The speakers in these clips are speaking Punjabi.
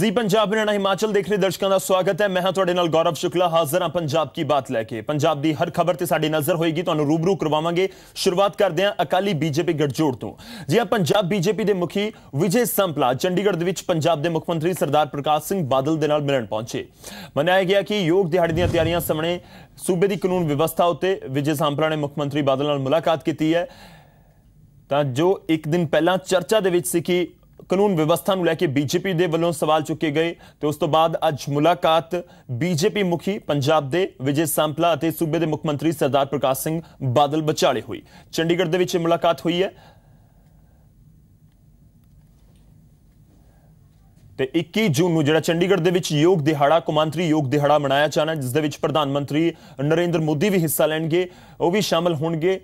ਜੀ ਪੰਜਾਬ ਹਰਿਆਣਾ ਹਿਮਾਚਲ ਦੇਖ ਰਹੇ ਦਰਸ਼ਕਾਂ ਦਾ ਸਵਾਗਤ ਹੈ। ਮੈਂ ਹਾਂ ਤੁਹਾਡੇ ਨਾਲ ਗੌਰਵ ਸ਼ੁਕਲਾ, ਹਾਜ਼ਰ ਹਾਂ ਪੰਜਾਬ ਕੀ ਬਾਤ ਲੈ ਕੇ। ਪੰਜਾਬ ਦੀ ਹਰ ਖਬਰ ਤੇ ਸਾਡੀ ਨਜ਼ਰ ਹੋਏਗੀ, ਤੁਹਾਨੂੰ ਰੂਬਰੂ ਕਰਵਾਵਾਂਗੇ। ਸ਼ੁਰੂਆਤ ਕਰਦੇ ਹਾਂ ਅਕਾਲੀ ਬੀਜੇਪੀ ਗੱਠਜੋੜ ਤੋਂ। ਜੀ ਹਾਂ, ਪੰਜਾਬ ਬੀਜੇਪੀ ਦੇ ਮੁਖੀ ਵਿਜੇ ਸੰਪਲਾ ਚੰਡੀਗੜ੍ਹ ਦੇ ਵਿੱਚ ਪੰਜਾਬ ਦੇ ਮੁੱਖ ਮੰਤਰੀ ਸਰਦਾਰ ਪ੍ਰਕਾਸ਼ ਸਿੰਘ ਬਾਦਲ ਦੇ ਨਾਲ ਮਿਲਣ ਪਹੁੰਚੇ। ਮਨਾਇਆ ਗਿਆ ਕਿ ਯੋਗ ਦਿਹਾੜੀ ਦੀਆਂ ਤਿਆਰੀਆਂ ਸਾਹਮਣੇ ਸੂਬੇ ਦੀ ਕਾਨੂੰਨ ਵਿਵਸਥਾ ਉੱਤੇ ਵਿਜੇ ਸੰਪਲਾ ਨੇ ਮੁੱਖ ਮੰਤਰੀ ਬਾਦਲ ਨਾਲ ਮੁਲਾਕਾਤ ਕੀਤੀ ਹੈ। ਤਾਂ ਜੋ ਇੱਕ ਦਿਨ ਪਹਿਲਾਂ ਚਰਚਾ ਦੇ ਵਿੱਚ ਸੀ ਕਿ ਕਾਨੂੰਨ ਵਿਵਸਥਾ ਨੂੰ ਲੈ ਕੇ ਬੀਜੇਪੀ ਦੇ ਵੱਲੋਂ ਸਵਾਲ ਚੁੱਕੇ ਗਏ ਤੇ ਉਸ ਤੋਂ ਬਾਅਦ ਅੱਜ ਮੁਲਾਕਾਤ ਬੀਜੇਪੀ ਮੁਖੀ ਪੰਜਾਬ ਦੇ ਵਿਜੇ ਸੰਪਲਾ ਅਤੇ ਸੂਬੇ ਦੇ ਮੁੱਖ ਮੰਤਰੀ ਸਰਦਾਰ ਪ੍ਰਕਾਸ਼ ਸਿੰਘ ਬਾਦਲ ਵਿਚਾਲੇ ਹੋਈ। ਚੰਡੀਗੜ੍ਹ ਦੇ ਵਿੱਚ ਇਹ ਮੁਲਾਕਾਤ ਹੋਈ ਹੈ। ਤੇ 21 ਜੂਨ ਨੂੰ ਜਿਹੜਾ ਚੰਡੀਗੜ੍ਹ ਦੇ ਵਿੱਚ ਯੋਗ ਦਿਹਾੜਾ ਕੌਮਾਂਤਰੀ ਯੋਗ ਦਿਹਾੜਾ ਮਨਾਇਆ ਜਾਣਾ ਜਿਸ ਦੇ ਵਿੱਚ ਪ੍ਰਧਾਨ ਮੰਤਰੀ ਨਰਿੰਦਰ ਮੋਦੀ ਵੀ ਹਿੱਸਾ ਲੈਣਗੇ, ਉਹ ਵੀ ਸ਼ਾਮਲ ਹੋਣਗੇ।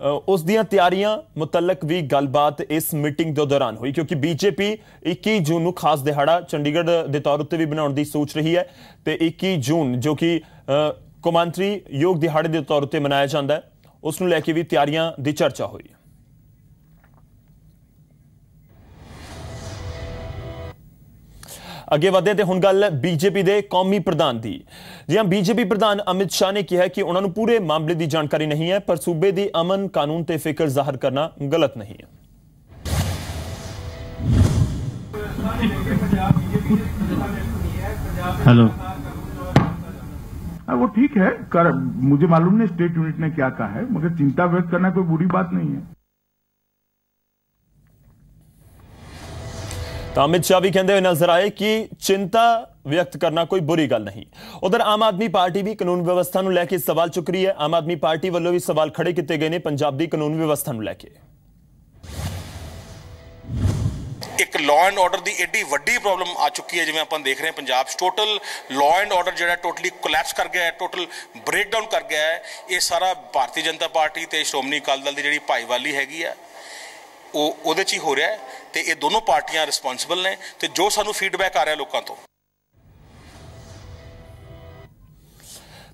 ਉਸ ਦੀਆਂ ਤਿਆਰੀਆਂ ਮੁਤਲਕ ਵੀ ਗੱਲਬਾਤ ਇਸ ਮੀਟਿੰਗ ਦੇ ਦੌਰਾਨ ਹੋਈ, ਕਿਉਂਕਿ ਬੀਜੇਪੀ 21 ਜੂਨ ਨੂੰ ਖਾਸ ਦਿਹਾੜਾ ਚੰਡੀਗੜ੍ਹ ਦੇ ਤੌਰ ਉੱਤੇ ਵੀ ਬਣਾਉਣ ਦੀ ਸੋਚ ਰਹੀ ਹੈ ਤੇ 21 ਜੂਨ ਜੋ ਕਿ ਕੌਮਾਂਤਰੀ ਯੋਗ ਦਿਹਾੜੇ ਦੇ ਤੌਰ ਉੱਤੇ ਮਨਾਇਆ ਜਾਂਦਾ ਹੈ, ਉਸ ਨੂੰ ਲੈ ਕੇ ਵੀ ਤਿਆਰੀਆਂ ਦੀ ਚਰਚਾ ਹੋਈ ਅੱਗੇ ਵਧਦੇ ਤੇ ਹੁਣ ਗੱਲ ਬੀਜੇਪੀ ਦੇ ਕੌਮੀ ਪ੍ਰਧਾਨ ਦੀ ਜੀ ਹਾਂ ਬੀਜੇਪੀ ਪ੍ਰਧਾਨ ਅਮਿਤ ਸ਼ਾਹ ਨੇ ਕਿਹਾ ਕਿ ਉਹਨਾਂ ਨੂੰ ਪੂਰੇ ਮਾਮਲੇ ਦੀ ਜਾਣਕਾਰੀ ਨਹੀਂ ਹੈ ਪਰ ਸੂਬੇ ਦੀ ਅਮਨ ਕਾਨੂੰਨ ਤੇ ਫਿਕਰ ਜ਼ਾਹਰ ਕਰਨਾ ਗਲਤ ਨਹੀਂ ਹੈ हेलो हाँ, वो ठीक है कर मुझे मालूम नहीं स्टेट यूनिट ने क्या कहा है मगर चिंता व्यक्त करना कोई बुरी बात नहीं है ਤਾਂ ਅਮਿਤ ਸ਼ਾਹ ਵੀ ਕਹਿੰਦੇ ਹੋਏ ਨਜ਼ਰ ਆਏ ਕਿ ਚਿੰਤਾ ਵਿਅਕਤ ਕਰਨਾ ਕੋਈ ਬੁਰੀ ਗੱਲ ਨਹੀਂ। ਉਧਰ ਆਮ ਆਦਮੀ ਪਾਰਟੀ ਵੀ ਕਾਨੂੰਨ ਵਿਵਸਥਾ ਨੂੰ ਲੈ ਕੇ ਸਵਾਲ ਚੁੱਕ ਰਹੀ ਹੈ। ਆਮ ਆਦਮੀ ਪਾਰਟੀ ਵੱਲੋਂ ਵੀ ਸਵਾਲ ਖੜੇ ਕੀਤੇ ਗਏ ਨੇ ਪੰਜਾਬ ਦੀ ਕਾਨੂੰਨ ਵਿਵਸਥਾ ਨੂੰ ਲੈ ਕੇ। ਇੱਕ ਲਾਅ ਐਂਡ ਆਰਡਰ ਦੀ ਐਡੀ ਵੱਡੀ ਪ੍ਰੋਬਲਮ ਆ ਚੁੱਕੀ ਹੈ, ਜਿਵੇਂ ਆਪਾਂ ਦੇਖ ਰਹੇ ਹਾਂ ਪੰਜਾਬ 'ਚ। ਟੋਟਲ ਲਾਅ ਐਂਡ ਆਰਡਰ ਜਿਹੜਾ ਟੋਟਲੀ ਕੋਲੈਪਸ ਕਰ ਗਿਆ ਹੈ ਟੋਟਲ ਬ੍ਰੇਕਡਾਊਨ ਕਰ ਗਿਆ ਹੈ। ਇਹ ਸਾਰਾ ਭਾਰਤੀ ਜਨਤਾ ਪਾਰਟੀ ਤੇ ਸ਼੍ਰੋਮਣੀ ਅਕਾਲੀ ਦਲ ਦੀ ਜਿਹੜੀ ਭਾਈਵਾਲੀ ਹੈਗੀ ਆ ਉਹ ਉਹਦੇ 'ਚ ਹੀ ਹੋ ਰਿਹਾ ਹੈ। ਤੇ ਇਹ ਦੋਨੋਂ ਪਾਰਟੀਆਂ ਰਿਸਪੌਂਸਿਬਲ ਨੇ ਤੇ ਜੋ ਸਾਨੂੰ ਫੀਡਬੈਕ ਆ ਰਿਹਾ ਲੋਕਾਂ ਤੋਂ।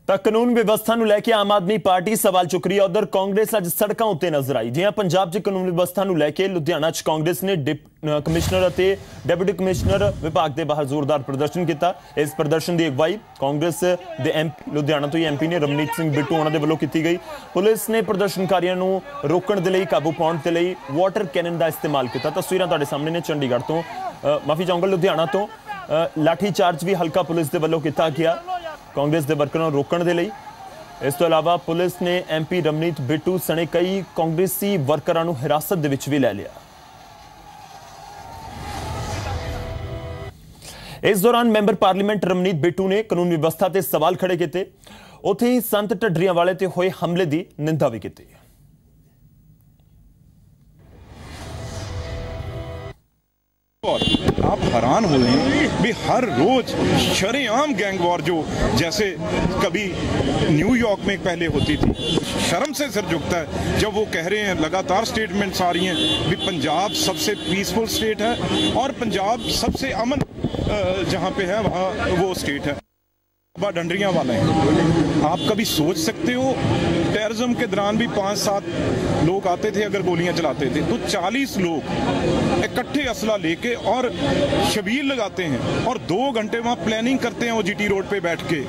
ਤਾਂ ਕਾਨੂੰਨ ਵਿਵਸਥਾ ਨੂੰ ਲੈ ਕੇ ਆਮ ਆਦਮੀ ਪਾਰਟੀ ਸਵਾਲ ਚੁੱਕ ਰਹੀ ਹੈ। ਉਧਰ ਕਾਂਗਰਸ ਅੱਜ ਸੜਕਾਂ ਉੱਤੇ ਨਜ਼ਰ ਆਈ। ਜਿਵੇਂ ਪੰਜਾਬ 'ਚ ਕਾਨੂੰਨ ਵਿਵਸਥਾ ਨੂੰ ਲੈ ਕੇ ਲੁਧਿਆਣਾ 'ਚ ਕਾਂਗਰਸ ਨੇ ਡਿਪ- ਕਮਿਸ਼ਨਰ ਅਤੇ ਡਿਪਟੀ ਕਮਿਸ਼ਨਰ ਵਿਭਾਗ ਦੇ ਬਾਹਰ ਜ਼ੋਰਦਾਰ ਪ੍ਰਦਰਸ਼ਨ ਕੀਤਾ। ਇਸ ਪ੍ਰਦਰਸ਼ਨ ਦੀ ਅਗਵਾਈ ਕਾਂਗਰਸ ਦੇ ਐਮਪੀ ਲੁਧਿਆਣਾ ਤੋਂ ਹੀ ਐਮਪੀ ਨੇ ਰਮਨੀਤ ਸਿੰਘ ਬਿੱਟੂ ਉਹਨਾਂ ਦੇ ਵੱਲੋਂ ਕੀਤੀ ਗਈ। ਪੁਲਿਸ ਨੇ ਪ੍ਰਦਰਸ਼ਨਕਾਰੀਆਂ ਨੂੰ ਰੋਕਣ ਦੇ ਲਈ ਕਾਬੂ ਪਾਉਣ ਦੇ ਲਈ ਵਾਟਰ ਕੈਨਨ ਦਾ ਇਸਤੇਮਾਲ ਕੀਤਾ। ਤਸਵੀਰਾਂ ਤੁਹਾਡੇ ਸਾਹਮਣੇ ਨੇ ਚੰਡੀਗੜ੍ਹ ਤੋਂ। ਮਾਫੀ ਚਾਹੂੰਗਾ ਲੁਧਿਆਣਾ ਤੋਂ। ਅ, ਲਾਠੀ ਚਾਰਜ ਵੀ ਹਲਕਾ ਪੁਲਿਸ ਦੇ ਵੱਲੋਂ ਕੀਤਾ ਗਿਆ। ਕਾਂਗਰਸ ਦੇ ਵਰਕਰਾਂ ਨੂੰ ਰੋਕਣ ਦੇ ਲਈ। ਇਸ ਤੋਂ ਇਲਾਵਾ ਪੁਲਿਸ ਨੇ ਐਮਪੀ ਰਮਨੀਤ ਬਿੱਟੂ ਸਣੇ ਕਈ ਕਾਂਗਰਸੀ ਵਰਕਰਾਂ ਨੂੰ ਹਿਰਾਸਤ ਦੇ ਵਿੱਚ ਵੀ ਲੈ ਲਿਆ। ਇਸ ਦੌਰਾਨ ਮੈਂਬਰ ਪਾਰਲੀਮੈਂਟ ਰਮਨੀਤ ਬਿੱਟੂ ਨੇ ਕਾਨੂੰਨ ਵਿਵਸਥਾ ਤੇ ਸਵਾਲ ਖੜੇ ਕੀਤੇ। ਉੱਥੇ ਹੀ ਸੰਤ ਢੱਡਰੀਆਂ ਵਾਲੇ ਤੇ ਹੋਏ ਹਮਲੇ ਦੀ ਨਿੰਦਾ ਵੀ ਕੀਤੀ। और आप हैरान हो रहे हैं भी हर रोज शरेआम गैंग वॉर जो जैसे कभी न्यूयॉर्क में पहले होती थी, शर्म से सिर झुकता है। जब वो कह रहे हैं, लगातार स्टेटमेंट्स आ रही हैं भी पंजाब सबसे पीसफुल स्टेट है और पंजाब सबसे अमन जहाँ पे है, वहाँ वो स्टेट है। बा डंडरिया वाले हैं। आप कभी सोच सकते हो टेररिज्म के दौरान भी पाँच सात लोग आते थे अगर गोलियाँ चलाते थे तो 40 लोग इकट्ठे असला लेके और शबीर लगाते हैं और दो घंटे वहाँ प्लानिंग करते हैं वो जीटी रोड पे बैठ के।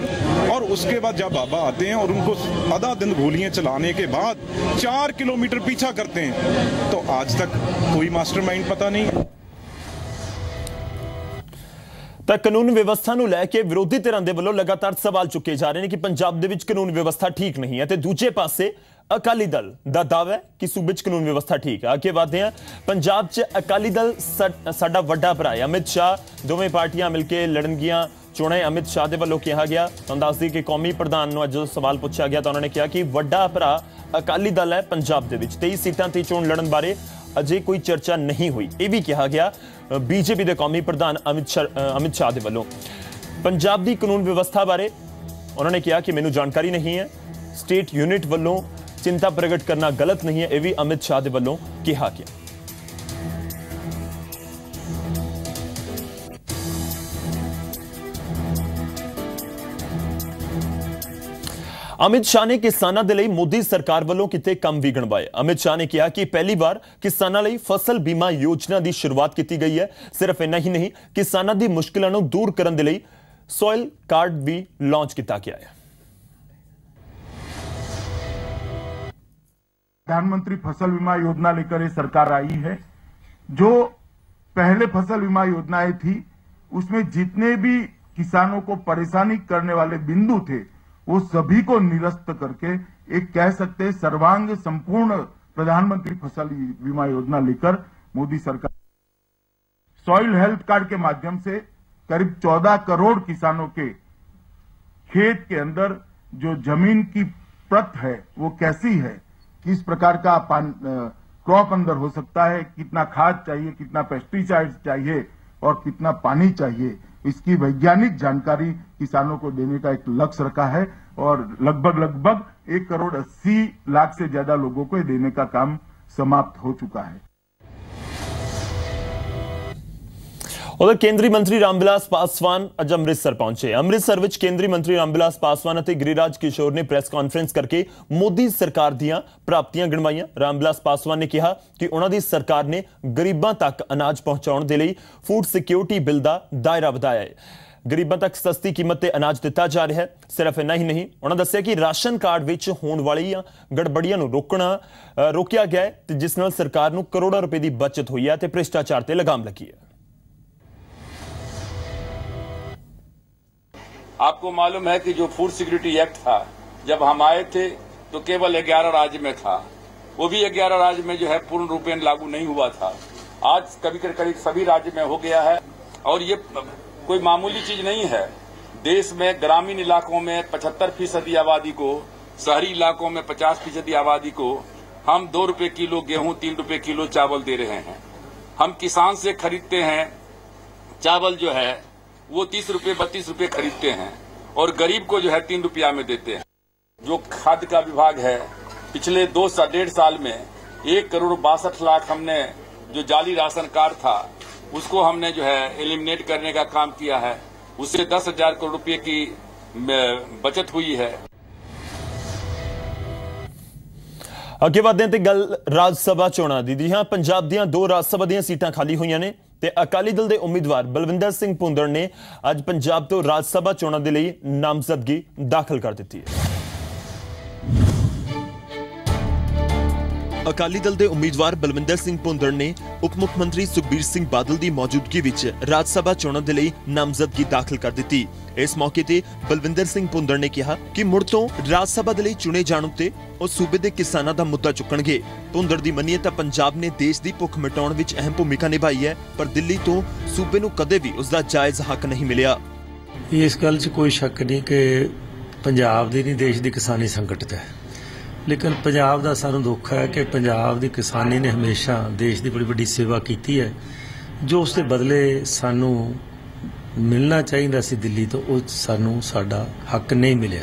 और उसके बाद जब बाबा आते हैं और उनको आधा दिन गोलियाँ चलाने के बाद चार किलोमीटर पीछा करते हैं तो आज तक कोई मास्टरमाइंड पता नहीं। ਤਾਂ ਕਾਨੂੰਨ ਵਿਵਸਥਾ ਨੂੰ ਲੈ ਕੇ ਵਿਰੋਧੀ ਧਿਰਾਂ ਦੇ ਵੱਲੋਂ ਲਗਾਤਾਰ ਸਵਾਲ ਚੁੱਕੇ ਜਾ ਰਹੇ ਨੇ ਕਿ ਪੰਜਾਬ ਦੇ ਵਿੱਚ ਕਾਨੂੰਨ ਵਿਵਸਥਾ ਠੀਕ ਨਹੀਂ ਹੈ ਤੇ ਦੂਜੇ ਪਾਸੇ ਅਕਾਲੀ ਦਲ ਦਾ ਦਾਅਵਾ ਹੈ ਕਿ ਸੂਬੇ 'ਚ ਕਾਨੂੰਨ ਵਿਵਸਥਾ ਠੀਕ ਹੈ। ਅੱਗੇ ਵਧਦੇ ਹਾਂ। ਪੰਜਾਬ 'ਚ ਅਕਾਲੀ ਦਲ ਸਾ- ਸਾਡਾ ਵੱਡਾ ਭਰਾ ਹੈ। ਅਮਿਤ ਸ਼ਾਹ, ਦੋਵੇਂ ਪਾਰਟੀਆਂ ਮਿਲ ਕੇ ਲੜਨਗੀਆਂ ਚੋਣਾਂ ਅਮਿਤ ਸ਼ਾਹ ਦੇ ਵੱਲੋਂ ਕਿਹਾ ਗਿਆ, ਤੁਹਾਨੂੰ ਦੱਸ ਦਈਏ ਕਿ ਕੌਮੀ ਪ੍ਰਧਾਨ ਨੂੰ ਅੱਜ ਸਵਾਲ ਪੁੱਛਿਆ ਗਿਆ ਤਾਂ ਉਹਨਾਂ ਨੇ ਕਿਹਾ ਕਿ ਵੱਡਾ ਭਰਾ ਅਕਾਲੀ ਦਲ ਹੈ ਪੰਜਾਬ ਦੇ ਵਿੱਚ। 23 ਸੀਟਾਂ ਤੇ ਚੋਣ ਲੜਨ ਬਾਰੇ ਅਜੇ ਕੋਈ ਚਰਚਾ ਨਹੀਂ ਹੋਈ। ਇਹ ਵੀ ਕਿਹਾ ਗਿਆ ਬੀਜੇਪੀ ਦੇ ਕੌਮੀ ਪ੍ਰਧਾਨ ਅਮਿਤ ਸ਼ਾ- ਅਮਿਤ ਸ਼ਾਹ ਦੇ ਵੱਲੋਂ। ਪੰਜਾਬ ਦੀ ਕਾਨੂੰਨ ਵਿਵਸਥਾ ਬਾਰੇ ਉਹਨਾਂ ਨੇ ਕਿਹਾ ਕਿ ਮੈਨੂੰ ਜਾਣਕਾਰੀ ਨਹੀਂ ਹੈ। ਸਟੇਟ ਯੂਨਿਟ ਵੱਲੋਂ ਚਿੰਤਾ ਪ੍ਰਗਟ ਕਰਨਾ ਗਲਤ ਨਹੀਂ ਹੈ, ਇਹ ਵੀ ਅਮਿਤ ਸ਼ਾਹ ਦੇ ਵੱਲੋਂ ਕਿਹਾ ਗਿਆ। ਅਮਿਤ ਸ਼ਾਹ ਨੇ ਕਿਸਾਨਾਂ ਦੇ ਲਈ ਮੋਦੀ ਸਰਕਾਰ ਵੱਲੋਂ ਕਿਤੇ ਕੰਮ ਵੀ ਗਣਵਾਏ ਅਮਿਤ ਸ਼ਾਹ ਨੇ ਕਿਹਾ ਕਿ ਪਹਿਲੀ ਵਾਰ ਕਿਸਾਨਾਂ ਲਈ ਫਸਲ ਬੀਮਾ ਯੋਜਨਾ ਦੀ ਸ਼ੁਰੂਆਤ ਕੀਤੀ ਗਈ ਹੈ ਸਿਰਫ ਇੰਨਾ ਹੀ ਨਹੀਂ ਕਿਸਾਨਾਂ ਦੀ ਮੁਸ਼ਕਲਾਂ ਨੂੰ ਦੂਰ ਕਰਨ ਦੇ ਲਈ ਸੋਇਲ ਕਾਰਡ ਵੀ ਲਾਂਚ ਕੀਤਾ ਗਿਆ ਹੈ प्रधानमंत्री फसल बीमा योजना लेकर ये सरकार आई है जो पहले फसल बीमा योजनाएं थी उसमें जितने भी किसानों को परेशानी करने वाले बिंदु थे वो सभी को निरस्त करके एक कह सकते सर्वांग संपूर्ण प्रधानमंत्री फ़सल बीमा योजना लेकर मोदी सरकार सॉइल हेल्थ कार्ड के माध्यम से करीब 14 करोड़ किसानों के खेत के अंदर जो ज़मीन की प्रत है, वो कैसी है, किस प्रकार का क्रॉप अंदर हो सकता है, कितना खाद चाहिए, कितना पेस्टिसाइड चाहिए और कितना पानी चाहिए इसकी वैज्ञानिक जानकारी किसानों को देने का एक लक्ष्य रखा है और लगभग लगभग एक करोड़ अस्सी लाख से ज़्यादा लोगों को देने का काम समाप्त हो चुका है। ਉਧਰ ਕੇਂਦਰੀ ਮੰਤਰੀ ਰਾਮਵਿਲਾਸ ਪਾਸਵਾਨ ਅੱਜ ਅੰਮ੍ਰਿਤਸਰ ਪਹੁੰਚੇ। ਅੰਮ੍ਰਿਤਸਰ ਵਿੱਚ ਕੇਂਦਰੀ ਮੰਤਰੀ ਰਾਮਵਿਲਾਸ ਪਾਸਵਾਨ ਅਤੇ ਗਿਰੀਰਾਜ ਕਿਸ਼ੋਰ ਨੇ ਪ੍ਰੈਸ ਕਾਨਫਰੰਸ ਕਰਕੇ ਮੋਦੀ ਸਰਕਾਰ ਦੀਆਂ ਪ੍ਰਾਪਤੀਆਂ ਗਿਣਵਾਈਆਂ। ਰਾਮਵਿਲਾਸ ਪਾਸਵਾਨ ਨੇ ਕਿਹਾ ਕਿ ਉਹਨਾਂ ਦੀ ਸਰਕਾਰ ਨੇ ਗਰੀਬਾਂ ਤੱਕ ਅਨਾਜ ਪਹੁੰਚਾਉਣ ਦੇ ਲਈ ਫੂਡ ਸਿਕਿਉਰਿਟੀ ਬਿੱਲ ਦਾ ਦਾਇਰਾ ਵਧਾਇਆ ਹੈ। ਗਰੀਬਾਂ ਤੱਕ ਸਸਤੀ ਕੀਮਤ ਤੇ ਅਨਾਜ ਦਿੱਤਾ ਜਾ ਰਿਹਾ ਹੈ। ਸਿਰਫ ਇੰਨਾ ਹੀ ਨਹੀਂ, ਉਹਨਾਂ ਦੱਸਿਆ ਕਿ ਰਾਸ਼ਨ ਕਾਰਡ ਵਿੱਚ ਹੋਣ ਵਾਲੀਆਂ ਗੜਬੜੀਆਂ ਨੂੰ ਰੋਕਣਾ ਰੋਕਿਆ ਗਿਆ ਹੈ ਤੇ ਜਿਸ ਨਾਲ ਸਰਕਾਰ ਨੂੰ ਕਰੋੜਾਂ ਰੁਪਏ ਦੀ ਬਚਤ ਹੋਈ ਹੈ ਤੇ ਭ੍ਰਿਸ਼ਟਾਚਾਰ ਤੇ ਲਗਾਮ ਲੱਗੀ ਹੈ। आपको मालूम है कि जो फ़ूड सिक्योरिटी एक्ट था, जब हम आए थे तो केवल 11 राज्य में था। वो भी 11 राज्य में जो है पूर्ण रूपेण लागू नहीं हुआ था। आज कभी करीब सभी राज्य में हो गया है, और ये कोई मामूली चीज़ नहीं है। देश में, ग्रामीण इलाकों में 75 फ़ीसदी आबादी को, शहरी इलाकों में 50 फ़ीसदी आबादी को हम दो रुपए किलो गेहूँ, तीन रुपए किलो चावल दे रहे हैं। हम किसान से खरीदते हैं, चावल जो है वो तीस रुपए बत्तीस रुपए खरीदते हैं और गरीब को जो है तीन रुपया में देते हैं जो खाद्य का विभाग है पिछले दो सा डेढ़ साल में एक करोड़ बासठ लाख हमने जो जाली राशन कार्ड था उसको हमने जो है एलिमिनेट करने का काम किया है उससे दस हजार करोड़ रुपए की बचत हुई है ਅੱਗੇ ਵਧਦੇ ਹਾਂ ਤੇ ਗੱਲ ਰਾਜ ਸਭਾ ਚੋਣਾਂ ਦੀ ਜੀ ਹਾਂ ਪੰਜਾਬ ਦੀਆਂ ਦੋ ਰਾਜ ਸਭਾ ਦੀਆਂ ਸੀਟਾਂ ਖਾਲੀ ਹੋਈਆਂ ਨੇ ਤੇ ਅਕਾਲੀ ਦਲ ਦੇ ਉਮੀਦਵਾਰ ਬਲਵਿੰਦਰ ਸਿੰਘ ਪੁੰਦੜ ਨੇ ਅੱਜ ਪੰਜਾਬ ਤੋਂ ਰਾਜ ਸਭਾ ਚੋਣਾਂ ਦੇ ਲਈ ਨਾਮਜ਼ਦਗੀ ਦਾਖਲ ਕਰ ਦਿੱਤੀ ਹੈ। ਅਕਾਲੀ ਦਲ ਦੇ ਉਮੀਦਵਾਰ ਬਲਵਿੰਦਰ ਸਿੰਘ ਪੁੰਦੜ ਨੇ ਉਪ ਮੁੱਖ ਮੰਤਰੀ ਸੁਖਬੀਰ ਸਿੰਘ ਬਾਦਲ ਦੀ ਮੌਜੂਦਗੀ ਵਿੱਚ ਰਾਜ ਸਭਾ ਚੋਣਾਂ ਦੇ ਲਈ ਨਾਮਜ਼ਦਗੀ ਦਾਖਲ ਕਰ ਦਿੱਤੀ। ਇਸ ਮੌਕੇ ਤੇ ਬਲਵਿੰਦਰ ਸਿੰਘ ਪੁੰਦੜ ਨੇ ਕਿਹਾ ਕਿ ਮੁੜ ਤੋਂ ਰਾਜ ਸਭਾ ਦੇ ਲਈ ਚੁਣੇ ਜਾਣ ਉੱਤੇ ਉਹ ਸੂਬੇ ਦੇ ਕਿਸਾਨਾਂ ਦਾ ਮੁੱਦਾ ਚੁੱਕਣਗੇ। ਪੁੰਦੜ ਦੀ ਮੰਨੀਏ ਤਾਂ ਪੰਜਾਬ ਨੇ ਦੇਸ਼ ਦੀ ਭੁੱਖ ਮਿਟਾਉਣ ਵਿੱਚ ਅਹਿਮ ਭੂਮਿਕਾ ਨਿਭਾਈ ਹੈ, ਪਰ ਦਿੱਲੀ ਤੋਂ ਸੂਬੇ ਨੂੰ ਕਦੇ ਵੀ ਉਸ ਦਾ ਜਾਇਜ਼ ਹੱਕ ਨਹੀਂ ਮਿਲਿਆ। ਇਸ ਗੱਲ 'ਚ ਕੋਈ ਸ਼ੱਕ ਨਹੀਂ ਕਿ ਪੰਜਾਬ ਦੀ ਨਹੀਂ, ਦੇਸ਼ ਦੀ ਕਿਸਾਨੀ ਸੰਕਟ 'ਚ ਹੈ। ਲੇਕਿਨ ਪੰਜਾਬ ਦਾ ਸਾਨੂੰ ਦੁੱਖ ਹੈ ਕਿ ਪੰਜਾਬ ਦੀ ਕਿਸਾਨੀ ਨੇ ਹਮੇਸ਼ਾ ਦੇਸ਼ ਦੀ ਬੜੀ ਵੱਡੀ ਸੇਵਾ ਕੀਤੀ ਹੈ ਜੋ ਉਸ ਦੇ ਬਦਲੇ ਸਾਨੂੰ ਮਿਲਣਾ ਚਾਹੀਦਾ ਸੀ ਦਿੱਲੀ ਤੋਂ ਉਹ ਸਾਨੂੰ ਸਾਡਾ ਹੱਕ ਨਹੀਂ ਮਿਲਿਆ।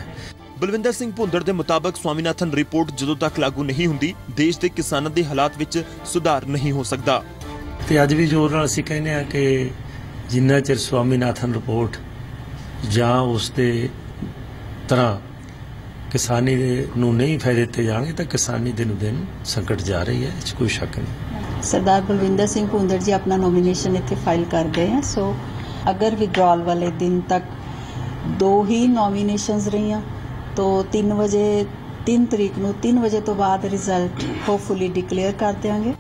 ਬਲਵਿੰਦਰ ਸਿੰਘ ਭੁੰਦੜ ਦੇ ਮੁਤਾਬਕ ਸਵਾਮੀਨਾਥਨ ਰਿਪੋਰਟ ਜਦੋਂ ਤੱਕ ਲਾਗੂ ਨਹੀਂ ਹੁੰਦੀ ਦੇਸ਼ ਦੇ ਕਿਸਾਨਾਂ ਦੇ ਹਾਲਾਤ ਵਿੱਚ ਸੁਧਾਰ ਨਹੀਂ ਹੋ ਸਕਦਾ। ਤੇ ਅੱਜ ਵੀ ਜ਼ੋਰ ਨਾਲ ਅਸੀਂ ਕਹਿੰਦੇ ਆ ਕਿ ਜਿੰਨਾ ਚਿਰ ਸਵਾਮੀਨਾਥਨ ਰਿਪੋਰਟ ਜਾਂ ਉਸ ਦੇ ਤਰ੍ਹਾਂ ਕਿਸਾਨੀ ਦੇ ਨੂੰ ਨਹੀਂ ਫਾਇਦੇ ਦਿੱਤੇ ਜਾਣਗੇ ਤਾਂ ਕਿਸਾਨੀ ਦਿਨ ਦਿਨ ਸੰਕਟ ਜਾ ਰਹੀ ਹੈ 'ਚ ਕੋਈ ਸ਼ੱਕ ਨਹੀਂ। ਸਰਦਾਰ ਬਲਵਿੰਦਰ ਸਿੰਘ ਭੁੰਦੜ ਜੀ ਆਪਣਾ ਨੋਮੀਨੇਸ਼ਨ ਇੱਥੇ ਫਾਈਲ ਕਰ ਗਏ ਹੈ ਸੋ ਅਗਰ ਵਿਡਰਾਲ ਵਾਲੇ ਦਿਨ ਤੱਕ ਦੋ ਹੀ ਨੋਮੀਨੇਸ਼ਨਸ ਰਹੀਆਂ तो 3 ਵਜੇ 3 ਤਰੀਕ ਨੂੰ 3 ਵਜੇ ਤੋਂ ਬਾਅਦ ਰਿਜ਼ਲਟ ਹੋਪਫੁਲੀ ਡਿਕਲੇਅਰ ਕਰ ਦਿਆਂਗੇ।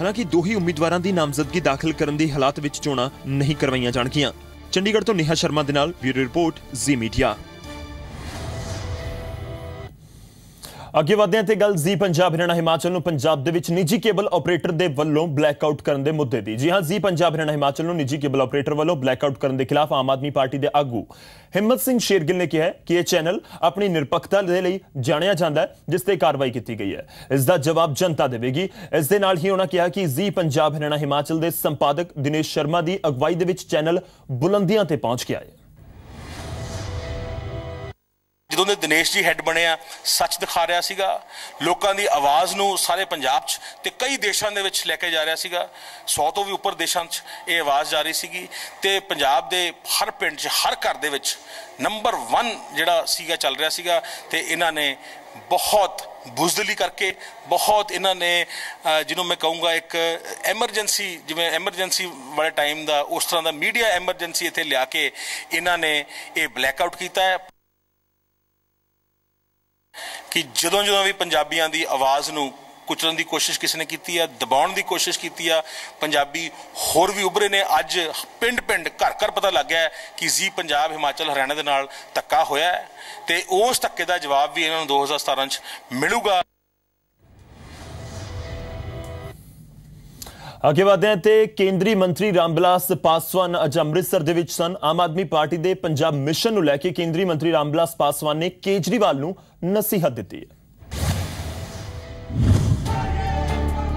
ਹਾਲਾਂਕਿ ਦੋ ਹੀ ਉਮੀਦਵਾਰਾਂ ਦੀ ਨਾਮਜ਼ਦਗੀ ਦਾਖਲ ਕਰਨ ਦੀ ਹਾਲਾਤ ਵਿੱਚ ਚੋਣਾਂ ਨਹੀਂ ਕਰਵਾਈਆਂ ਜਾਣਗੀਆਂ। ਚੰਡੀਗੜ੍ਹ ਤੋਂ ਨਿਹਾ ਸ਼ਰਮਾ ਦੇ ਨਾਲ ਬਿਊਰੋ ਰਿਪੋਰਟ ਜ਼ੀ ਮੀਡੀਆ। ਅੱਗੇ ਵਧਦੇ ਹਾਂ ਤੇ ਗੱਲ ਜ਼ੀ ਪੰਜਾਬ, ਹਰਿਆਣਾ, ਹਿਮਾਚਲ ਨੂੰ। ਪੰਜਾਬ ਦੇ ਵਿੱਚ ਨਿੱਜੀ ਕੇਬਲ ਆਪਰੇਟਰ ਦੇ ਵੱਲੋਂ ਬਲੈਕਆਊਟ ਕਰਨ ਦੇ ਮੁੱਦੇ ਦੀ। ਜੀ ਹਾਂ, ਜ਼ੀ ਪੰਜਾਬ, ਹਰਿਆਣਾ, ਹਿਮਾਚਲ ਨੂੰ ਨਿੱਜੀ ਕੇਬਲ ਆਪਰੇਟਰ ਵੱਲੋਂ ਬਲੈਕਆਊਟ ਕਰਨ ਦੇ ਖਿਲਾਫ ਆਮ ਆਦਮੀ ਪਾਰਟੀ ਦੇ ਆਗੂ ਹਿੰਮਤ ਸਿੰਘ ਸ਼ੇਰਗਿੱਲ ਨੇ ਕਿਹਾ ਕਿ ਇਹ ਚੈਨਲ ਆਪਣੀ ਨਿਰਪੱਖਤਾ ਦੇ ਲਈ ਜਾਣਿਆ ਜਾਂਦਾ ਹੈ, ਜਿਸ ਤੇ ਕਾਰਵਾਈ ਕੀਤੀ ਗਈ ਹੈ। ਇਸ ਦਾ ਜਵਾਬ ਜਨਤਾ ਦੇਵੇਗੀ। ਇਸ ਦੇ ਨਾਲ ਹੀ ਉਹਨਾਂ ਕਿਹਾ ਕਿ ਜ਼ੀ ਪੰਜਾਬ, ਹਰਿਆਣਾ, ਹਿਮਾਚਲ ਦੇ ਸੰਪਾਦਕ ਦਿਨੇਸ਼ ਸ਼ਰਮਾ ਦੀ ਅਗਵਾਈ ਦੇ ਵਿੱਚ ਚੈਨਲ ਬੁਲੰਦੀਆਂ ਤੇ ਪਹੁੰਚ ਗਿਆ ਹੈ। ਜਦੋਂ ਦੇ ਦਿਨੇਸ਼ ਜੀ ਹੈੱਡ ਬਣਿਆ ਸੱਚ ਦਿਖਾ ਰਿਹਾ ਸੀਗਾ। ਲੋਕਾਂ ਦੀ ਆਵਾਜ਼ ਨੂੰ ਸਾਰੇ ਪੰਜਾਬ 'ਚ ਤੇ ਕਈ ਦੇਸ਼ਾਂ ਦੇ ਵਿੱਚ ਲੈ ਕੇ ਜਾ ਰਿਹਾ ਸੀਗਾ। 100 ਤੋਂ ਵੀ ਉੱਪਰ ਦੇਸ਼ਾਂ 'ਚ ਇਹ ਆਵਾਜ਼ ਜਾ ਰਹੀ ਸੀਗੀ ਤੇ ਪੰਜਾਬ ਦੇ ਹਰ ਪਿੰਡ 'ਚ, ਹਰ ਘਰ ਦੇ ਵਿੱਚ ਨੰਬਰ 1 ਜਿਹੜਾ ਸੀਗਾ, ਚੱਲ ਰਿਹਾ ਸੀਗਾ ਤੇ ਇਹਨਾਂ ਨੇ ਬਹੁਤ ਬੁਜ਼ਦਲੀ ਕਰਕੇ, ਬਹੁਤ ਇਹਨਾਂ ਨੇ ਜਿਹਨੂੰ ਮੈਂ ਕਹੂੰਗਾ ਇੱਕ ਐਮਰਜੈਂਸੀ ਜਿਵੇਂ ਐਮਰਜੈਂਸੀ ਵਾਲੇ ਟਾਈਮ ਦਾ, ਉਸ ਤਰ੍ਹਾਂ ਦਾ ਮੀਡੀਆ ਐਮਰਜੈਂਸੀ ਇੱਥੇ ਲਿਆ ਕੇ ਇਹਨਾਂ ਨੇ ਇਹ ਬਲੈਕ ਆਊਟ ਕੀਤਾ ਹੈ। ਕਿ ਜਦੋਂ ਜਦੋਂ ਵੀ ਪੰਜਾਬੀਆਂ ਦੀ ਆਵਾਜ਼ ਨੂੰ ਕੁਚਲਣ ਦੀ ਕੋਸ਼ਿਸ਼ ਕਿਸੇ ਨੇ ਕੀਤੀ ਆ, ਦਬਾਉਣ ਦੀ ਕੋਸ਼ਿਸ਼ ਕੀਤੀ ਆ, ਪੰਜਾਬੀ ਹੋਰ ਵੀ ਉਭਰੇ ਨੇ। ਅੱਜ ਪਿੰਡ ਪਿੰਡ ਘਰ ਘਰ ਪਤਾ ਲੱਗ ਗਿਆ ਕਿ ਜੀ ਪੰਜਾਬ ਹਿਮਾਚਲ ਹਰਿਆਣਾ ਦੇ ਨਾਲ ਧੱਕਾ ਹੋਇਆ ਹੈ ਤੇ ਉਸ ਧੱਕੇ ਦਾ ਜਵਾਬ ਵੀ ਇਹਨਾਂ ਨੂੰ 2017 ਚ ਮਿਲੂਗਾ। ਅੱਗੇ ਵਧਦੇ ਹਾਂ ਤੇ ਕੇਂਦਰੀ ਮੰਤਰੀ ਰਾਮਬਿਲਾਸ ਪਾਸਵਾਨ ਅੱਜ ਅੰਮ੍ਰਿਤਸਰ ਦੇ ਵਿੱਚ ਸਨ। ਆਮ ਆਦਮੀ ਪਾਰਟੀ ਦੇ ਪੰਜਾਬ ਮਿਸ਼ਨ ਨੂੰ ਲੈ ਕੇ ਕੇਂਦਰੀ ਮੰਤਰੀ ਰਾਮਬਿਲਾਸ ਪਾਸਵਾਨ ਨੇ ਕੇਜਰੀਵਾਲ ਨੂੰ ਨਸੀਹਤ ਦਿੱਤੀ ਹੈ।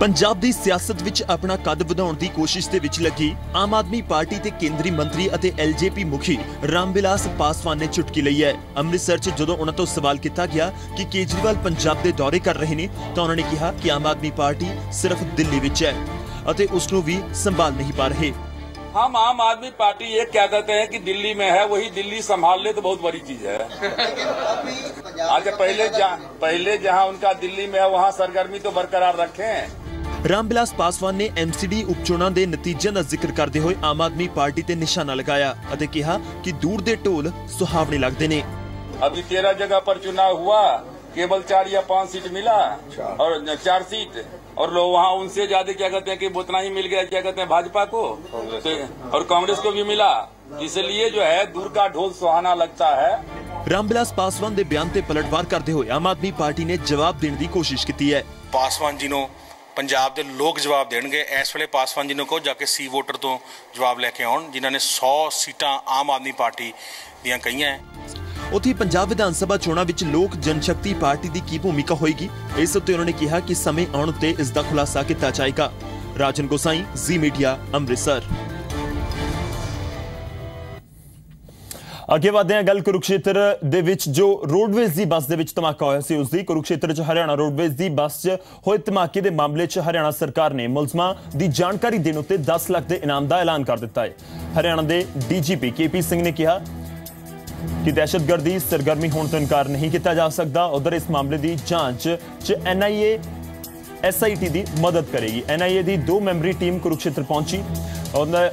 ਪੰਜਾਬ ਦੀ ਸਿਆਸਤ ਵਿੱਚ ਆਪਣਾ ਕੱਦ ਵਧਾਉਣ ਦੀ ਕੋਸ਼ਿਸ਼ ਦੇ ਵਿੱਚ ਲੱਗੀ। ਆਮ ਆਦਮੀ ਪਾਰਟੀ ਤੇ ਕੇਂਦਰੀ ਮੰਤਰੀ ਅਤੇ ਐਲਜੇਪੀ ਮੁਖੀ ਰਾਮਬਿਲਾਸ ਪਾਸਵਾਨ ਨੇ ਚੁਟਕੀ ਲਈ ਹੈ। ਅੰਮ੍ਰਿਤਸਰ 'ਚ ਜਦੋਂ ਉਹਨਾਂ ਤੋਂ ਸਵਾਲ ਕੀਤਾ ਗਿਆ ਕਿ ਕੇਜਰੀਵਾਲ ਪੰਜਾਬ ਦੇ ਦੌਰੇ ਕਰ ਰਹੇ ਨੇ, ਤਾਂ ਉਹਨਾਂ ਨੇ ਕਿਹਾ ਕਿ ਆਮ ਆਦਮੀ ਪਾਰਟੀ ਸਿਰਫ ਦਿੱਲੀ ਵਿੱਚ ਹੈ। ਅਤੇ ਉਸ ਨੂੰ ਵੀ ਸੰਭਾਲ ਨਹੀਂ ਪਾ ਰਹੇ हम आम आदमी पार्टी ये कह देते हैं कि दिल्ली में है वही दिल्ली संभाल ले तो बहुत बड़ी चीज है आज पहले जहाँ पहले जहाँ उनका दिल्ली में है वहाँ सरगर्मी तो बरकरार रखें ਰਾਮਬਿਲਾਸ ਪਾਸਵਾਨ ਨੇ ਐਮਸੀਡੀ ਉਪਚੋਣਾਂ ਦੇ ਨਤੀਜਿਆਂ ਦਾ ਜ਼ਿਕਰ ਕਰਦੇ ਹੋਏ ਆਮ ਆਦਮੀ ਪਾਰਟੀ ਤੇ ਨਿਸ਼ਾਨਾ ਲਗਾਇਆ ਅਤੇ ਕਿਹਾ ਕਿ ਦੂਰ ਦੇ ਢੋਲ ਸੁਹਾਵਣੇ ਲੱਗਦੇ ਨੇ अभी तेरह जगह पर चुनाव हुआ केवल चार या पांच सीट मिला और चार सीट और लोग वहाँ उनसे ज्यादा क्या कहते हैं कि उतना ही मिल गया क्या कहते हैं भाजपा को तो, और कांग्रेस को भी मिला इसलिए जो है दूर का ढोल सुहाना लगता है ਰਾਮਬਿਲਾਸ ਪਾਸਵਾਨ ਦੇ ਬਿਆਨ ਤੇ ਪਲਟਵਾਰ ਕਰਦੇ ਹੋਏ ਆਮ ਆਦਮੀ ਪਾਰਟੀ ਨੇ ਜਵਾਬ ਦੇਣ ਦੀ ਕੋਸ਼ਿਸ਼ ਕੀਤੀ ਹੈ ਪਾਸਵਾਨ ਜੀ ਨੂੰ ਪੰਜਾਬ ਦੇ ਲੋਕ ਜਵਾਬ ਦੇਣਗੇ ਇਸ ਵੇਲੇ ਪਾਸਵਾਨ ਜੀ ਨੂੰ ਕਹੋ ਜਾ ਕੇ ਸੀ ਵੋਟਰ ਤੋਂ ਜਵਾਬ ਲੈ ਕੇ ਆਉਣ ਜਿਨ੍ਹਾਂ ਨੇ 100 ਸੀਟਾਂ ਆਮ ਆਦਮੀ ਪਾਰਟੀ ਦੀਆਂ ਕਹੀਆਂ ਹੈ ਉੱਥੇ ਪੰਜਾਬ ਵਿਧਾਨ ਸਭਾ ਚੋਣਾਂ ਵਿੱਚ ਲੋਕ ਜਨਸ਼ਕਤੀ ਪਾਰਟੀ ਦੀ ਕੀ ਭੂਮਿਕਾ ਹੋਏਗੀ? ਇਸ ਉੱਤੇ ਉਹਨਾਂ ਨੇ ਕਿਹਾ ਕਿ ਸਮੇਂ ਆਉਣ ਉੱਤੇ ਇਸ ਦਾ ਖੁਲਾਸਾ ਕੀਤਾ ਜਾਏਗਾ। Rajan Gosain, Zee Media, Amritsar. ਅੱਗੇ ਵਧਦੇ ਹਾਂ ਗੱਲ ਕੁਰੂਕਸ਼ੇਤਰ ਦੇ ਵਿੱਚ, ਜੋ ਰੋਡਵੇਜ਼ ਦੀ ਬੱਸ ਦੇ ਵਿੱਚ ਧਮਾਕਾ ਹੋਇਆ ਸੀ ਉਸ ਦੀ ਕੁਰੂਕਸ਼ੇਤਰ 'ਚ ਹਰਿਆਣਾ ਰੋਡਵੇਜ਼ ਦੀ ਬੱਸ 'ਚ ਹੋਏ ਧਮਾਕੇ ਦੇ ਮਾਮਲੇ 'ਚ ਹਰਿਆਣਾ ਸਰਕਾਰ ਨੇ ਮੁਲਜ਼ਮਾਂ ਦੀ ਜਾਣਕਾਰੀ ਦੇਣ ਉੱਤੇ 10 ਲੱਖ ਦੇ ਇਨਾਮ ਦਾ ਐਲਾਨ ਕਰ ਦਿੱਤਾ ਹੈ। ਹਰਿਆਣਾ ਦੇ ਡੀਜੀਪੀ ਕੇਪੀ ਸਿੰਘ ਨੇ ਕਿਹਾ ਕਿ ਦਹਿਸ਼ਤਗਰਦੀ ਸਰਗਰਮੀ ਹੋਣ ਤੋਂ ਇਨਕਾਰ ਨਹੀਂ ਕੀਤਾ ਜਾ ਸਕਦਾ। ਉਧਰ ਇਸ ਮਾਮਲੇ ਦੀ ਜਾਂਚ 'ਚ ਐਨਆਈਏ ਐਸਆਈਟੀ ਦੀ ਮਦਦ ਕਰੇਗੀ। ਐਨਆਈਏ ਦੀ ਦੋ ਮੈਂਬਰੀ ਟੀਮ ਕੁਰੂਕਸ਼ੇਤਰ ਪਹੁੰਚੀ।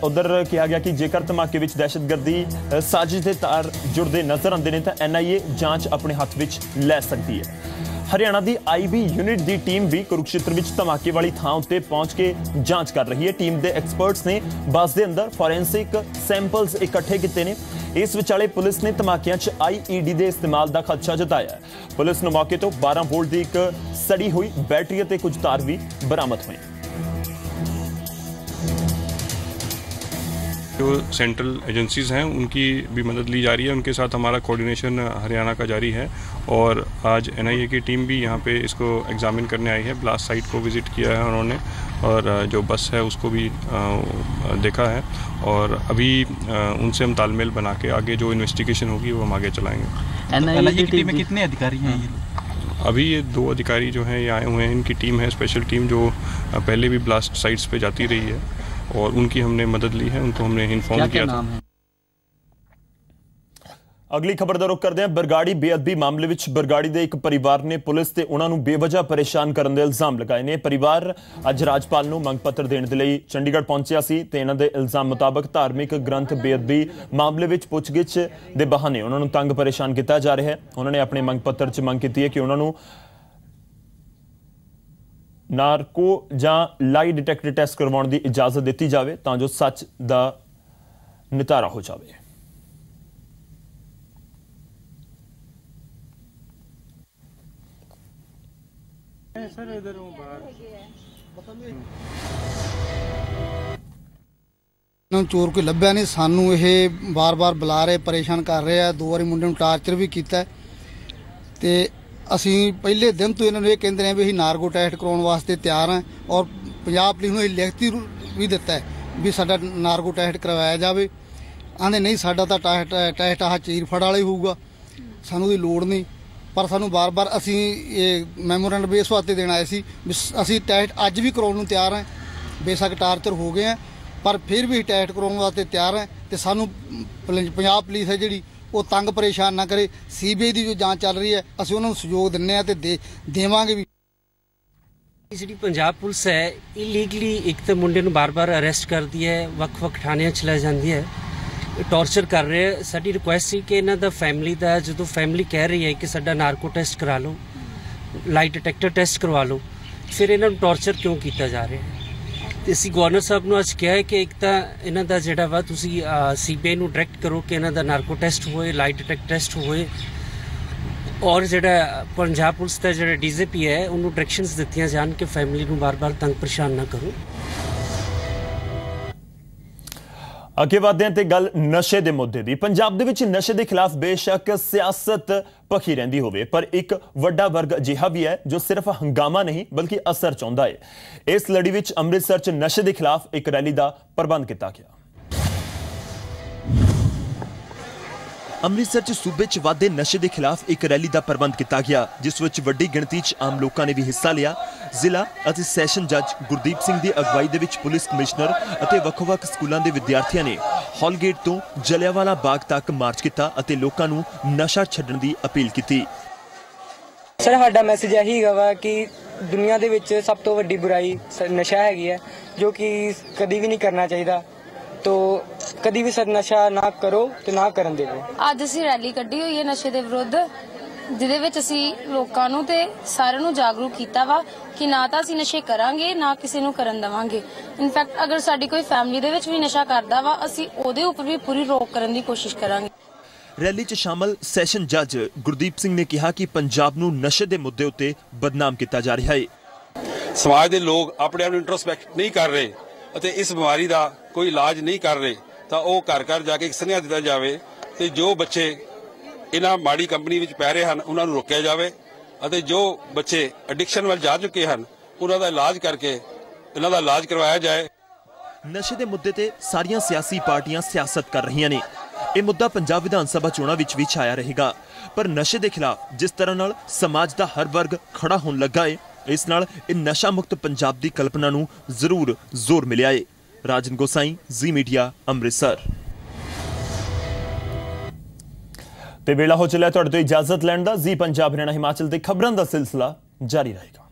ਉਧਰ ਕਿਹਾ ਗਿਆ ਕਿ ਜੇਕਰ ਧਮਾਕੇ ਵਿੱਚ ਦਹਿਸ਼ਤਗਰਦੀ ਸਾਜ਼ਿਸ਼ ਦੇ ਤਾਰ ਜੁੜਦੇ ਨਜ਼ਰ ਆਉਂਦੇ ਨੇ ਤਾਂ ਐਨਆਈਏ ਜਾਂਚ ਆਪਣੇ ਹੱਥ ਵਿੱਚ ਲੈ ਸਕਦੀ ਹੈ। ਹਰਿਆਣਾ ਦੀ ਆਈਬੀ ਯੂਨਿਟ ਦੀ ਟੀਮ ਵੀ ਕੁਰੂਕਸ਼ੇਤਰ ਵਿੱਚ ਧਮਾਕੇ ਵਾਲੀ ਥਾਂ ਉੱਤੇ ਪਹੁੰਚ ਕੇ ਜਾਂਚ ਕਰ ਰਹੀ ਹੈ। ਟੀਮ ਦੇ ਐਕਸਪਰਟਸ ਨੇ ਬੱਸ ਦੇ ਅੰਦਰ ਫੋਰੈਂਸਿਕ ਸੈਂਪਲਸ ਇਕੱਠੇ ਕੀਤੇ ਨੇ। ਇਸ ਵਿਚਾਲੇ ਪੁਲਿਸ ਨੇ ਧਮਾਕਿਆਂ 'ਚ ਆਈਈਡੀ ਦੇ ਇਸਤੇਮਾਲ ਦਾ ਖਦਸ਼ਾ ਜਤਾਇਆ ਪੁਲਿਸ ਨੂੰ ਮੌਕੇ ਤੋਂ 12 ਵੋਲਟ ਦੀ ਇੱਕ ਸੜੀ ਹੋਈ ਬੈਟਰੀ ਅਤੇ ਕੁਝ ਤਾਰ ਵੀ ਬਰਾਮਦ ਹੋਏ। जो सेंट्रल एजेंसीज हैं उनकी भी मदद ली जा रही है। उनके साथ हमारा कोऑर्डिनेशन हरियाणा का जारी है और आज एनआईए की टीम भी यहाँ पे इसको एग्जामिन करने आई है। ब्लास्ट साइट को विज़िट किया है उन्होंने और जो बस है उसको भी देखा है और अभी उनसे हम तालमेल बना के आगे जो इन्वेस्टिगेशन होगी वो हम आगे चलाएँगे। एनआईए की टीम में कितने अधिकारी हैं ये अभी ये दो अधिकारी जो हैं ये आए हुए हैं। इनकी टीम है स्पेशल टीम जो पहले भी ब्लास्ट साइट्स पे जाती रही है। और उनकी हमने मदद ली है उनको हमने इन्फॉर्म क्या किया क्या था नाम है ਅਗਲੀ ਖਬਰ ਦਾ ਰੁਖ ਕਰਦੇ ਹਾਂ ਬਰਗਾੜੀ ਬੇਅਦਬੀ ਮਾਮਲੇ ਵਿੱਚ ਬਰਗਾੜੀ ਦੇ ਇੱਕ ਪਰਿਵਾਰ ਨੇ ਪੁਲਿਸ ਤੇ ਉਹਨਾਂ ਨੂੰ ਬੇਵਜ੍ਹਾ ਪਰੇਸ਼ਾਨ ਕਰਨ ਦੇ ਇਲਜ਼ਾਮ ਲਗਾਏ ਨੇ ਪਰਿਵਾਰ ਅੱਜ ਰਾਜਪਾਲ ਨੂੰ ਮੰਗ ਪੱਤਰ ਦੇਣ ਦੇ ਲਈ ਚੰਡੀਗੜ੍ਹ ਪਹੁੰਚਿਆ ਸੀ ਤੇ ਇਹਨਾਂ ਦੇ ਇਲਜ਼ਾਮ ਮੁਤਾਬਕ ਧਾਰਮਿਕ ਗ੍ਰੰਥ ਬੇਅਦਬੀ ਮਾਮਲੇ ਵਿੱਚ ਪੁੱਛਗਿੱਛ ਦੇ ਬਹਾਨੇ ਉਹਨਾਂ ਨੂੰ ਤੰਗ ਪਰੇਸ਼ਾਨ ਕੀਤਾ ਜਾ ਰਿਹਾ ਹੈ ਉਹਨਾਂ ਨੇ ਆਪਣੇ ਮੰਗ ਪੱਤਰ 'ਚ ਮੰਗ ਕੀਤੀ ਹੈ ਕਿ ਉਹਨਾਂ ਨੂੰ ਨਾਰਕੋ ਜਾਂ ਲਾਈ ਡਿਟੈਕਟਰ ਟੈਸਟ ਕਰਵਾਉਣ ਦੀ ਇਜਾਜ਼ਤ ਦਿੱਤੀ ਜਾਵੇ ਤਾਂ ਜੋ ਸੱਚ ਦਾ ਨਿਤਾਰਾ ਹੋ ਜਾਵੇ। ਨੂੰ ਚੋਰ ਕੋਈ ਲੱਭਿਆ ਨਹੀਂ। ਸਾਨੂੰ ਇਹ ਬਾਰ-ਬਾਰ ਬੁਲਾ ਰਹੇ ਪਰੇਸ਼ਾਨ ਕਰ ਰਹੇ ਆ। ਦੋ ਵਾਰੀ ਮੁੰਡੇ ਨੂੰ ਟਾਰਚਰ ਵੀ ਕੀਤਾ। ਤੇ ਅਸੀਂ ਪਹਿਲੇ ਦਿਨ ਤੋਂ ਇਹਨਾਂ ਨੂੰ ਇਹ ਕਹਿੰਦੇ ਰਹੇ ਵੀ ਅਸੀਂ ਨਾਰਗੋ ਟੈਸਟ ਕਰਾਉਣ ਵਾਸਤੇ ਤਿਆਰ ਹਾਂ ਔਰ ਪੰਜਾਬ ਪੁਲਿਸ ਨੂੰ ਇਹ ਲਿਖਤੀ ਵੀ ਦਿੱਤਾ ਹੈ ਵੀ ਸਾਡਾ ਨਾਰਗੋ ਟੈਸਟ ਕਰਵਾਇਆ ਜਾਵੇ। ਆਂਦੇ ਨਹੀਂ, ਸਾਡਾ ਤਾਂ ਟੈਸਟ ਟੈਸਟ ਆਹ ਚੀਰ ਫੜ ਵਾਲਾ ਹੀ ਹੋਊਗਾ। ਸਾਨੂੰ ਦੀ ਲੋੜ ਨਹੀਂ। ਪਰ ਸਾਨੂੰ ਬਾਰ-ਬਾਰ ਅਸੀਂ ਇਹ ਮੈਮੋਰੈਂਡ ਬੇਸ ਵਾਸਤੇ ਦੇਣ ਆਏ ਸੀ ਵੀ ਸ- ਅਸੀਂ ਟੈਸਟ ਅੱਜ ਵੀ ਕਰਾਉਣ ਨੂੰ ਤਿਆਰ ਹਾਂ। ਬੇਸ਼ੱਕ ਟਾਰਚਰ ਹੋ ਗਏ ਆ ਪਰ ਫਿਰ ਵੀ ਟੈਸਟ ਕਰਾਉਣ ਵਾਸਤੇ ਤਿਆਰ ਹਾਂ ਤੇ ਸਾਨੂੰ ਪਲ- ਪੰਜਾਬ ਪੁਲਿਸ ਹੈ ਜਿਹੜੀ ਉਹ ਤੰਗ ਪਰੇਸ਼ਾਨ ਨਾ ਕਰੇ। ਸੀਬੀਆਈ ਦੀ ਜੋ ਜਾਂਚ ਚੱਲ ਰਹੀ ਹੈ, ਅਸੀਂ ਉਹਨਾਂ ਨੂੰ ਸਹਿਯੋਗ ਦਿੰਨੇ ਆ ਤੇ ਦੇ- ਦੇਵਾਂਗੇ ਵੀ। ਜਿਹੜੀ ਪੰਜਾਬ ਪੁਲਿਸ ਹੈ ਇਲੀਗਲੀ ਇੱਕ ਤਾਂ ਮੁੰਡੇ ਨੂੰ ਬਾਰ-ਬਾਰ ਅਰੈਸਟ ਕਰਦੀ ਹੈ, ਵੱਖ-ਵੱਖ ਥਾਣਿਆਂ 'ਚ ਲੈ ਜਾਂਦੀ ਹੈ। ਟੌਰਚਰ ਕਰ ਰਹੇ ਸਾਡੀ ਰਿਕੁਐਸਟ ਸੀ ਕਿ ਇਹਨਾਂ ਦਾ ਫੈਮਿਲੀ ਦਾ, ਜਦੋਂ ਫੈਮਿਲੀ ਕਹਿ ਰਹੀ ਹੈ ਕਿ ਸਾਡਾ ਨਾਰਕੋ ਟੈਸਟ ਕਰਾ ਲਓ ਲਾਈਟ ਡਿਟੈਕਟਰ ਟੈਸਟ ਕਰਵਾ ਲਓ, ਫਿਰ ਇਹਨਾਂ ਨੂੰ ਟੌਰਚਰ ਕਿਉਂ ਕੀਤਾ ਜਾ ਰਿਹਾ ਹੈ? ਤੇ ਅਸੀਂ ਗਵਰਨਰ ਸਾਹਿਬ ਨੂੰ ਅੱਜ ਕਿਹਾ ਹੈ ਕਿ ਇੱਕ ਤਾਂ ਇਹਨਾਂ ਦਾ ਜਿਹੜਾ ਵਾ ਤੁਸੀਂ ਸੀਬੀਆਈ ਨੂੰ ਡਾਇਰੈਕਟ ਕਰੋ ਕਿ ਇਹਨਾਂ ਦਾ ਨਾਰਕੋ ਟੈਸਟ ਹੋਏ ਲਾਈਟ ਡਿਟੈਕਟ ਟੈਸਟ ਹੋਏ। ਔਰ ਜਿਹੜਾ ਪੰਜਾਬ ਪੁਲਿਸ ਦਾ ਜਿਹੜਾ ਡੀਜੀਪੀ ਹੈ, ਉਹਨੂੰ ਡਾਇਰੈਕਸ਼ਨਸ ਦਿੱਤੀਆਂ ਜਾਣ ਕਿ ਫੈਮਿਲੀ ਨੂੰ ਬਾਰ-ਬਾਰ ਤੰਗ ਪਰੇਸ਼ਾਨ ਨਾ ਕਰੋ। ਅੱਗੇ ਵਧਦੇ ਹਾਂ ਤੇ ਗੱਲ ਨਸ਼ੇ ਦੇ ਮੁੱਦੇ ਦੀ। ਪੰਜਾਬ ਦੇ ਵਿੱਚ ਨਸ਼ੇ ਦੇ ਖਿਲਾਫ ਬੇਸ਼ੱਕ ਸਿਆਸਤ ਪੱਖੀ ਰਹਿੰਦੀ ਹੋਵੇ, ਪਰ ਇੱਕ ਵੱਡਾ ਵਰਗ ਅਜਿਹਾ ਵੀ ਹੈ ਜੋ ਸਿਰਫ ਹੰਗਾਮਾ ਨਹੀਂ, ਬਲਕਿ ਅਸਰ ਚਾਹੁੰਦਾ ਹੈ। ਇਸ ਲੜੀ ਵਿੱਚ ਅੰਮ੍ਰਿਤਸਰ 'ਚ ਨਸ਼ੇ ਦੇ ਖਿਲਾਫ ਇੱਕ ਰੈਲੀ ਦਾ ਪ੍ਰਬੰਧ ਕੀਤਾ ਗਿਆ। ਅੰਮ੍ਰਿਤਸਰ 'ਚ ਸੂਬੇ 'ਚ ਵਾਧੇ ਨਸ਼ੇ ਦੇ ਖਿਲਾਫ ਇੱਕ ਰੈਲੀ ਦਾ ਪ੍ਰਬੰਧ ਕੀਤਾ ਗਿਆ, ਜਿਸ ਵਿੱਚ ਵੱਡੀ ਗਿਣਤੀ 'ਚ ਆਮ ਲੋਕਾਂ ਨੇ ਵੀ ਹਿੱਸਾ ਲਿਆ। ਜ਼ਿਲ੍ਹਾ ਅਤੇ ਸੈਸ਼ਨ ਜੱਜ ਗੁਰਦੀਪ ਸਿੰਘ ਦੀ ਅਗਵਾਈ ਦੇ ਵਿੱਚ ਪੁਲਿਸ ਕਮਿਸ਼ਨਰ ਅਤੇ ਵੱਖ-ਵੱਖ ਸਕੂਲਾਂ ਦੇ ਵਿਦਿਆਰਥੀਆਂ ਨੇ ਹਾਲਗੇਟ ਤੋਂ ਜਲਿਆਂਵਾਲਾ ਬਾਗ ਤੱਕ ਮਾਰਚ ਕੀਤਾ ਅਤੇ ਲੋਕਾਂ ਨੂੰ ਨਸ਼ਾ ਛੱਡਣ ਦੀ ਅਪੀਲ ਕੀਤੀ। ਸਰ, ਸਾਡਾ ਮੈਸੇਜ ਇਹੀ ਹੈਗਾ ਵਾ ਕਿ ਦੁਨੀਆ ਦੇ ਵਿੱਚ ਸਭ ਤੋਂ ਵੱਡੀ ਬੁਰਾਈ ਨਸ਼ਾ ਹੈਗੀ ਹੈ, ਜੋ ਕਿ ਕਦੀ ਵੀ ਨਹੀਂ ਕਰਨਾ ਚਾਹੀਦਾ। ਤੋ ਕਦੀ ਵੀ ਸਰ ਨਸ਼ਾ ਨਾ ਕਰੋ ਤੇ ਨਾ ਕਰਨ ਦੇਵੋ ਅੱਜ ਅਸੀਂ ਰੈਲੀ ਕੱਢੀ ਹੋਈ ਹੈ ਨਸ਼ੇ ਦੇ ਵਿਰੁੱਧ ਜਿਹਦੇ ਵਿੱਚ ਅਸੀਂ ਲੋਕਾਂ ਨੂੰ ਤੇ ਸਾਰਿਆਂ ਨੂੰ ਜਾਗਰੂਕ ਕੀਤਾ ਵਾ ਕਿ ਨਾ ਤਾਂ ਅਸੀਂ ਨਸ਼ੇ ਕਰਾਂਗੇ ਨਾ ਕਿਸੇ ਨੂੰ ਕਰਨ ਦੇਵਾਂਗੇ। ਇਨਫੈਕਟ ਅਗਰ ਸਾਡੀ ਕੋਈ ਫੈਮਿਲੀ ਦੇ ਵਿੱਚ ਵੀ ਨਸ਼ਾ ਕਰਦਾ ਵਾ ਅਸੀਂ ਉਹਦੇ ਉੱਪਰ ਵੀ ਪੂਰੀ ਰੋਕ ਕਰਨ ਦੀ ਕੋਸ਼ਿਸ਼ ਕਰਾਂਗੇ। ਰੈਲੀ 'ਚ ਸ਼ਾਮਲ ਸੈਸ਼ਨ ਜੱਜ ਗੁਰਦੀਪ ਸਿੰਘ ਨੇ ਕਿਹਾ ਕਿ ਪੰਜਾਬ ਨੂੰ ਨਸ਼ੇ ਦੇ ਮੁੱਦੇ ਉੱਤੇ ਬਦਨਾਮ ਕੀਤਾ ਜਾ ਰਿਹਾ ਹੈ। ਸਮਾਜ ਦੇ ਲੋਕ ਆਪਣੇ ਆਪ ਨੂੰ ਇੰਟਰੋਸਪੈਕਟ ਨਹੀਂ ਕਰ ਰਹੇ। ਅਤੇ ਇਸ ਬਿਮਾਰੀ ਦਾ ਕੋਈ ਇਲਾਜ ਨਹੀਂ ਕਰ ਰਹੇ, ਤਾਂ ਉਹ ਘਰ ਘਰ ਜਾ ਕੇ ਸੁਨੇਹਾ ਦਿੱਤਾ ਜਾਵੇ ਤੇ ਜੋ ਬੱਚੇ ਇਹਨਾਂ ਮਾੜੀ ਕੰਪਨੀ ਵਿੱਚ ਪੈ ਰਹੇ ਹਨ, ਉਹਨਾਂ ਨੂੰ ਰੋਕਿਆ ਜਾਵੇ ਅਤੇ ਜੋ ਬੱਚੇ ਐਡਿਕਸ਼ਨ ਵੱਲ ਜਾ ਚੁੱਕੇ ਹਨ, ਉਹਨਾਂ ਦਾ ਇਲਾਜ ਕਰਕੇ ਇਹਨਾਂ ਦਾ ਇਲਾਜ ਕਰਵਾਇਆ ਜਾਏ। ਨਸ਼ੇ ਦੇ ਮੁੱਦੇ ਤੇ ਸਾਰੀਆਂ ਸਿਆਸੀ ਪਾਰਟੀਆਂ ਸਿਆਸਤ ਕਰ ਰਹੀਆਂ ਨੇ। ਇਹ ਮੁੱਦਾ ਪੰਜਾਬ ਵਿਧਾਨ ਸਭਾ ਚੋਣਾਂ ਵਿੱਚ ਵੀ ਛਾਇਆ ਰਹੇਗਾ। ਪਰ ਨਸ਼ੇ ਦੇ ਖਿਲਾਫ ਜਿਸ ਤਰ੍ਹਾਂ ਨਾਲ ਸਮਾਜ ਦਾ ਹਰ ਵਰਗ ਖੜਾ ਹੋਣ ਲੱਗਾ ਏ, ਇਸ ਨਾਲ ਇਹ ਨਸ਼ਾ ਮੁਕਤ ਪੰਜਾਬ ਦੀ ਕਲਪਨਾ ਨੂੰ ਜ਼ਰੂਰ ਜ਼ੋਰ ਮਿਲਿਆ ਏ। ਰਾਜਨ ਗੋਸਾਈ, ਜ਼ੀ ਮੀਡੀਆ, ਅੰਮ੍ਰਿਤਸਰ। ਤੇ ਵੇਲਾ ਹੋ ਚੱਲਿਆ ਤੁਹਾਡੇ ਤੋਂ ਇਜਾਜ਼ਤ ਲੈਣ ਦਾ। ਜ਼ੀ ਪੰਜਾਬ, ਹਰਿਆਣਾ, ਹਿਮਾਚਲ ਦੇ ਖਬਰਾਂ ਦਾ ਸਿਲਸਿਲਾ ਜਾਰੀ ਰਹੇਗਾ।